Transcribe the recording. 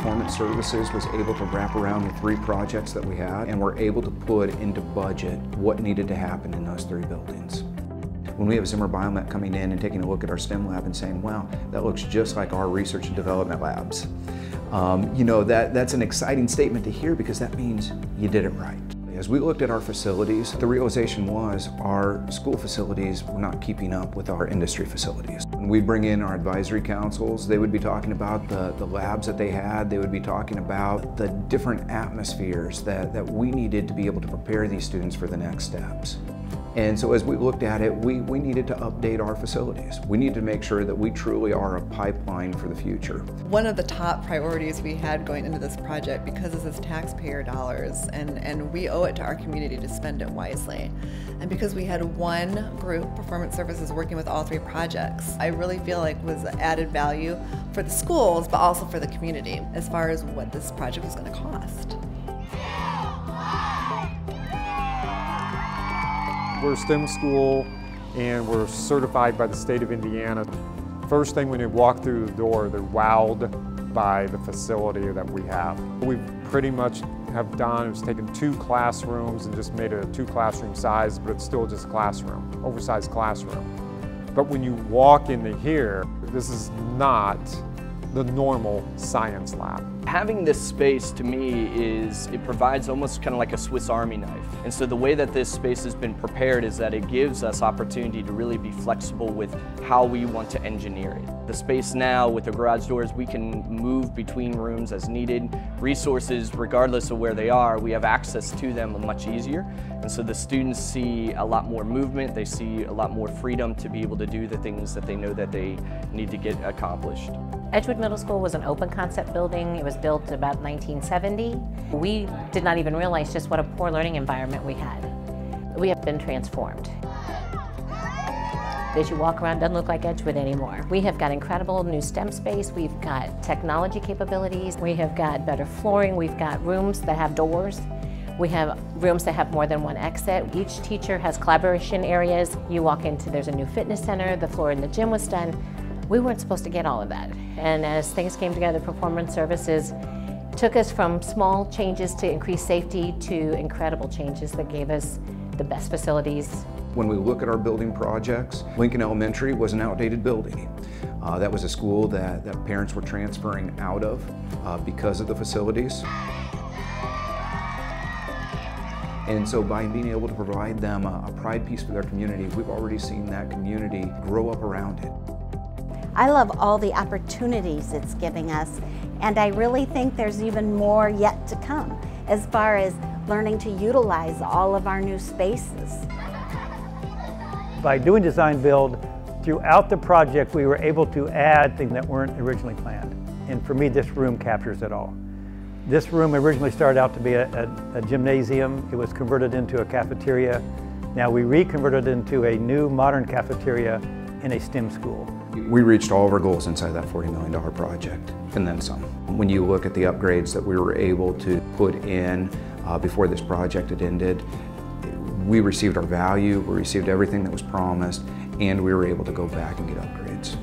Performance Services was able to wrap around the three projects that we had and were able to put into budget what needed to happen in those three buildings. When we have Zimmer Biomet coming in and taking a look at our STEM lab and saying, wow, that looks just like our research and development labs. Um, you know, that, that's an exciting statement to hear because that means you did it right. As we looked at our facilities, the realization was our school facilities were not keeping up with our industry facilities. We bring in our advisory councils, they would be talking about the, the labs that they had, they would be talking about the different atmospheres that, that we needed to be able to prepare these students for the next steps. And so as we looked at it, we, we needed to update our facilities. We need to make sure that we truly are a pipeline for the future. One of the top priorities we had going into this project, because this is taxpayer dollars, and, and we owe it to our community to spend it wisely. And because we had one group, Performance Services, working with all three projects, I really feel like was added value for the schools, but also for the community, as far as what this project was going to cost. We're a STEM school and we're certified by the state of Indiana. First thing when you walk through the door, they're wowed by the facility that we have. We've pretty much have done is taken two classrooms and just made it a two classroom size, but it's still just a classroom, oversized classroom. But when you walk into here, this is not the normal science lab. Having this space to me is, it provides almost kind of like a Swiss Army knife. And so the way that this space has been prepared is that it gives us opportunity to really be flexible with how we want to engineer it. The space now with the garage doors, we can move between rooms as needed. Resources, regardless of where they are, we have access to them much easier. And so the students see a lot more movement, they see a lot more freedom to be able to do the things that they know that they need to get accomplished. Edgewood Middle School was an open concept building. It was built about 1970. We did not even realize just what a poor learning environment we had. We have been transformed. As you walk around, doesn't look like Edgewood anymore. We have got incredible new STEM space. We've got technology capabilities. We have got better flooring. We've got rooms that have doors. We have rooms that have more than one exit. Each teacher has collaboration areas. You walk into, there's a new fitness center. The floor in the gym was done. We weren't supposed to get all of that. And as things came together, Performance Services took us from small changes to increase safety to incredible changes that gave us the best facilities. When we look at our building projects, Lincoln Elementary was an outdated building. Uh, that was a school that, that parents were transferring out of uh, because of the facilities. And so by being able to provide them a, a pride piece for their community, we've already seen that community grow up around it. I love all the opportunities it's giving us, and I really think there's even more yet to come as far as learning to utilize all of our new spaces. By doing design build, throughout the project we were able to add things that weren't originally planned. And for me, this room captures it all. This room originally started out to be a, a, a gymnasium. It was converted into a cafeteria. Now we reconverted it into a new modern cafeteria in a STEM school. We reached all of our goals inside that $40 million project, and then some. When you look at the upgrades that we were able to put in uh, before this project had ended, we received our value, we received everything that was promised, and we were able to go back and get upgrades.